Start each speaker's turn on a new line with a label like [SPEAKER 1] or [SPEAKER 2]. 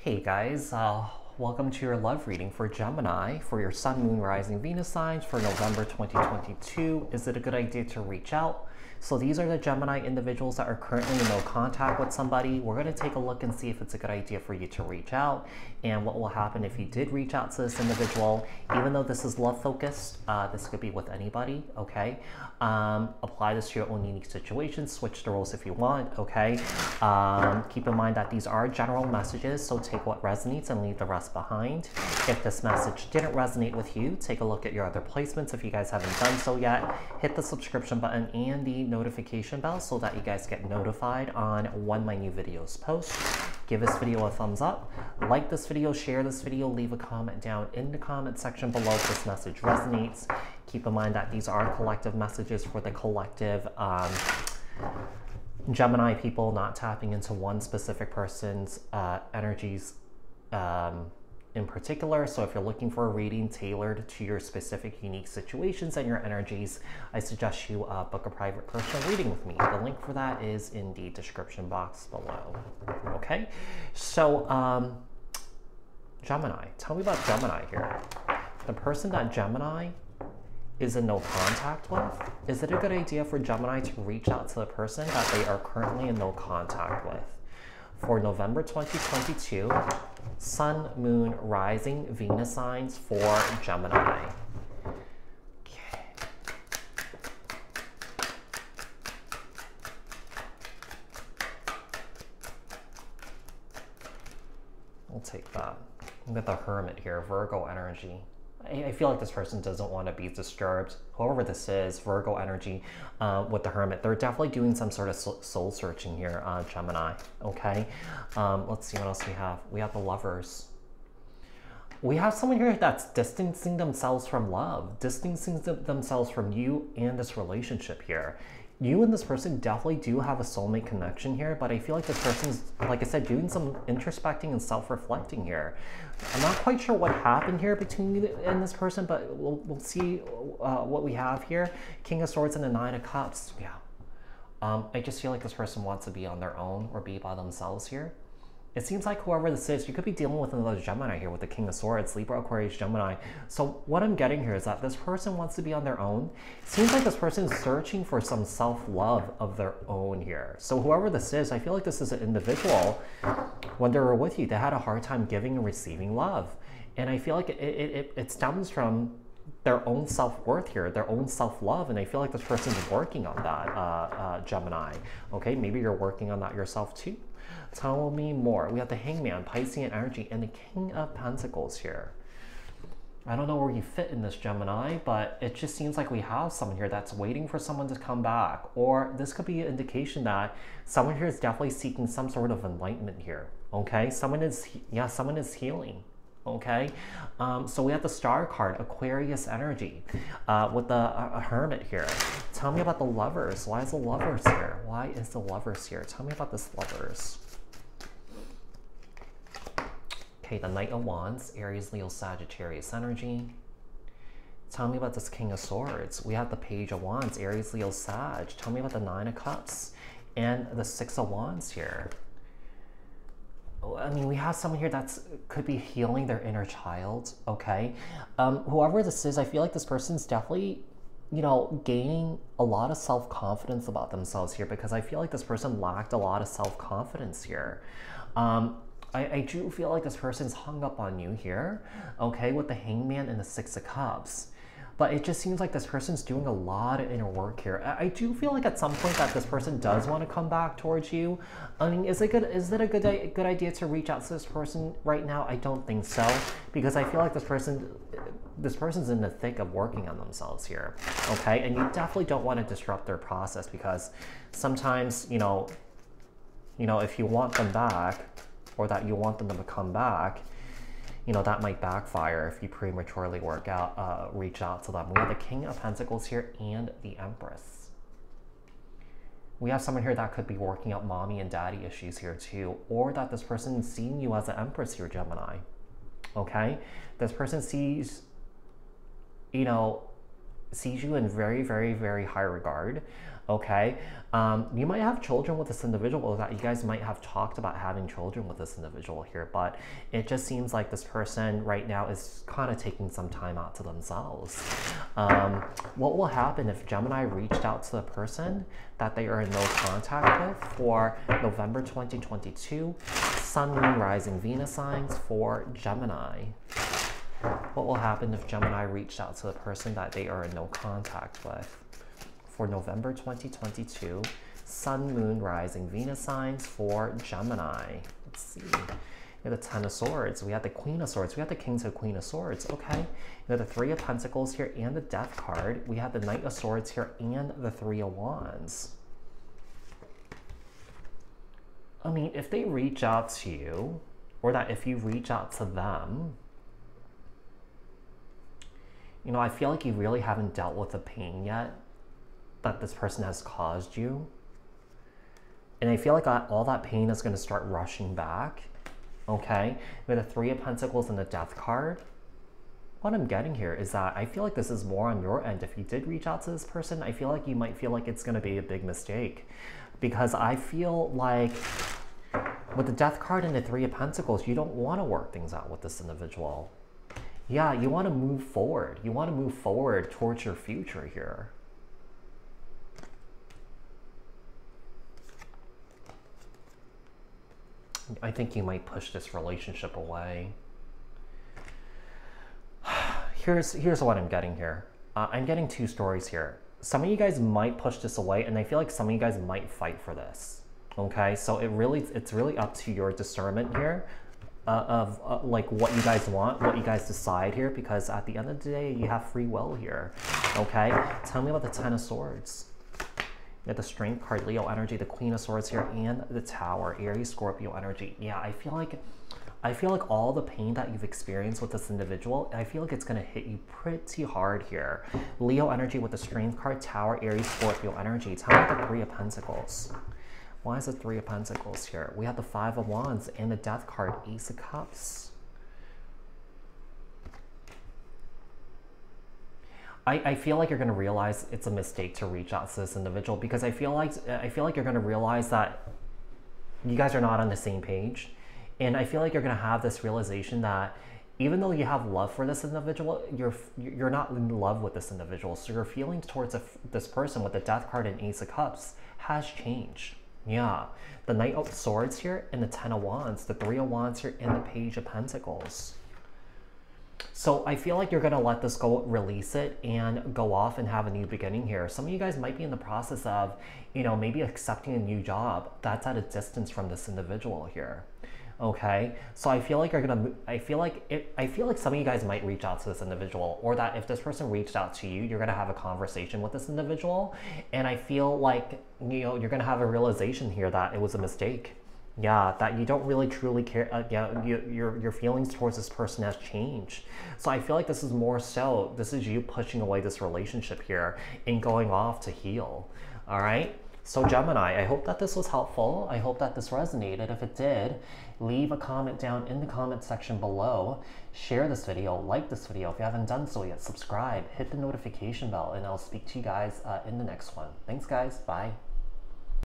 [SPEAKER 1] Hey guys, uh, welcome to your love reading for Gemini for your Sun, Moon, Rising, Venus signs for November 2022. Is it a good idea to reach out? So these are the Gemini individuals that are currently in no contact with somebody. We're going to take a look and see if it's a good idea for you to reach out and what will happen if you did reach out to this individual. Even though this is love focused, uh, this could be with anybody, okay? Um, apply this to your own unique situation, switch the roles if you want, okay? Um, keep in mind that these are general messages, so take what resonates and leave the rest behind. If this message didn't resonate with you, take a look at your other placements if you guys haven't done so yet. Hit the subscription button and the notification bell so that you guys get notified on when my new videos post. Give this video a thumbs up, like this video, share this video, leave a comment down in the comment section below if this message resonates. Keep in mind that these are collective messages for the collective um, Gemini people, not tapping into one specific person's uh, energies um, in particular. So if you're looking for a reading tailored to your specific unique situations and your energies, I suggest you uh, book a private personal reading with me. The link for that is in the description box below. Okay, so um, Gemini, tell me about Gemini here. The person that Gemini is in no contact with, is it a good idea for Gemini to reach out to the person that they are currently in no contact with? For November 2022, Sun, Moon, Rising, Venus signs for Gemini. Okay. We'll take that. Look at the Hermit here, Virgo energy. I, feel like this person doesn't want to be disturbed. Whoever this is, Virgo energy uh, with the Hermit, they're definitely doing some sort of soul searching here, uh, Gemini. Okay, um, let's see what else we have. We have the Lovers. We have someone here that's distancing themselves from love, distancing themselves from you and this relationship here you and this person definitely do have a soulmate connection here, but I feel like this person's, like I said, doing some introspecting and self-reflecting here. I'm not quite sure what happened here between you and this person, but we'll, we'll see uh, what we have here. King of Swords and the Nine of Cups. Yeah. Um, I just feel like this person wants to be on their own or be by themselves here. It seems like whoever this is, you could be dealing with another Gemini here with the King of Swords, Libra, Aquarius, Gemini. So what I'm getting here is that this person wants to be on their own. It seems like this person is searching for some self-love of their own here. So whoever this is, I feel like this is an individual. When they were with you, they had a hard time giving and receiving love. And I feel like it, it, it, it stems from their own self-worth here, their own self-love, and I feel like this person's working on that, uh, uh, Gemini. Okay, maybe you're working on that yourself too. Tell me more. We have the Hangman, Piscean energy, and the King of Pentacles here. I don't know where you fit in this Gemini, but it just seems like we have someone here that's waiting for someone to come back. Or this could be an indication that someone here is definitely seeking some sort of enlightenment here. Okay, someone is, yeah, someone is healing. Okay, um, so we have the star card, Aquarius energy, uh, with the uh, Hermit here. Tell me about the lovers. Why is the lovers here? Why is the lovers here? Tell me about this lovers. Okay, the Knight of Wands, Aries, Leo, Sagittarius energy. Tell me about this King of Swords. We have the Page of Wands, Aries, Leo, Sag. Tell me about the Nine of Cups and the Six of Wands here. I mean, we have someone here that's could be healing their inner child. Okay, um, whoever this is, I feel like this person's definitely, you know, gaining a lot of self confidence about themselves here because I feel like this person lacked a lot of self confidence here. Um, I, I do feel like this person's hung up on you here, okay, with the hangman and the six of cups. But it just seems like this person's doing a lot of inner work here. I, I do feel like at some point that this person does want to come back towards you. I mean, is it good? Is it a good good idea to reach out to this person right now? I don't think so, because I feel like this person, this person's in the thick of working on themselves here. Okay, and you definitely don't want to disrupt their process because sometimes you know, you know, if you want them back, or that you want them to come back, you know, that might backfire if you prematurely work out, uh, reach out to them. We have the King of Pentacles here and the Empress. We have someone here that could be working out mommy and daddy issues here too, or that this person seeing you as an Empress here, Gemini. Okay? This person sees, you know, sees you in very, very, very high regard. okay? Um, you might have children with this individual, that you guys might have talked about having children with this individual here, but it just seems like this person right now is kind of taking some time out to themselves. Um, what will happen if Gemini reached out to the person that they are in no contact with for November 2022, Sun, Moon, Rising, Venus signs for Gemini? What will happen if Gemini reached out to the person that they are in no contact with? For November 2022, Sun, Moon, Rising, Venus signs for Gemini. Let's see. We have the Ten of Swords. We have the Queen of Swords. We have the King to Queen of Swords. Okay. We have the Three of Pentacles here and the Death card. We have the Knight of Swords here and the Three of Wands. I mean, if they reach out to you, or that if you reach out to them, you know, I feel like you really haven't dealt with the pain yet that this person has caused you. And I feel like all that pain is going to start rushing back. Okay? With the Three of Pentacles and the Death card, what I'm getting here is that I feel like this is more on your end. If you did reach out to this person, I feel like you might feel like it's going to be a big mistake. Because I feel like with the Death card and the Three of Pentacles, you don't want to work things out with this individual yeah, you want to move forward. You want to move forward towards your future here. I think you might push this relationship away. Here's, here's what I'm getting here. Uh, I'm getting two stories here. Some of you guys might push this away, and I feel like some of you guys might fight for this. Okay, so it really, it's really up to your discernment here uh, of uh, like what you guys want, what you guys decide here, because at the end of the day, you have free will here. Okay, tell me about the Ten of Swords. You have the Strength card, Leo energy, the Queen of Swords here, and the Tower, Aries, Scorpio energy. Yeah, I feel like I feel like all the pain that you've experienced with this individual, I feel like it's going to hit you pretty hard here. Leo energy with the Strength card, Tower, Aries, Scorpio energy. Tell me about the Three of Pentacles. Why is the Three of Pentacles here? We have the Five of Wands and the Death card, Ace of Cups. I, I feel like you're going to realize it's a mistake to reach out to this individual because I feel like I feel like you're going to realize that you guys are not on the same page. And I feel like you're going to have this realization that even though you have love for this individual, you're you're not in love with this individual. So your feelings towards a, this person with the Death card and Ace of Cups has changed. Yeah, the Knight of Swords here and the Ten of Wands, the Three of Wands here and the Page of Pentacles. So I feel like you're going to let this go, release it, and go off and have a new beginning here. Some of you guys might be in the process of, you know, maybe accepting a new job that's at a distance from this individual here okay so i feel like you're gonna i feel like it, i feel like some of you guys might reach out to this individual or that if this person reached out to you you're gonna have a conversation with this individual. And i feel like you know you're gonna have a realization here that it was a mistake. Yeah that you don't really truly care uh, yeah you, your your feelings towards this person has changed. So i feel like this is more so this is you pushing away this relationship here and going off to heal. All right so Gemini, I hope that this was helpful. I hope that this resonated. If it did, leave a comment down in the comment section below. Share this video, like this video. If you haven't done so yet, subscribe, hit the notification bell, and I'll speak to you guys uh, in the next one. Thanks guys, bye.